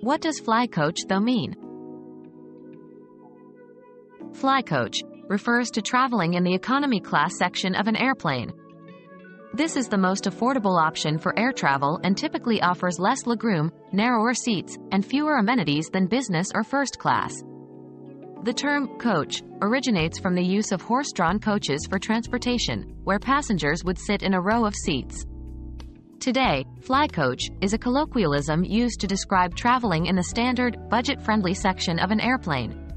What does fly coach though mean? Fly coach refers to traveling in the economy class section of an airplane. This is the most affordable option for air travel and typically offers less legroom, narrower seats, and fewer amenities than business or first class. The term coach originates from the use of horse-drawn coaches for transportation, where passengers would sit in a row of seats. Today, fly coach is a colloquialism used to describe traveling in the standard, budget-friendly section of an airplane.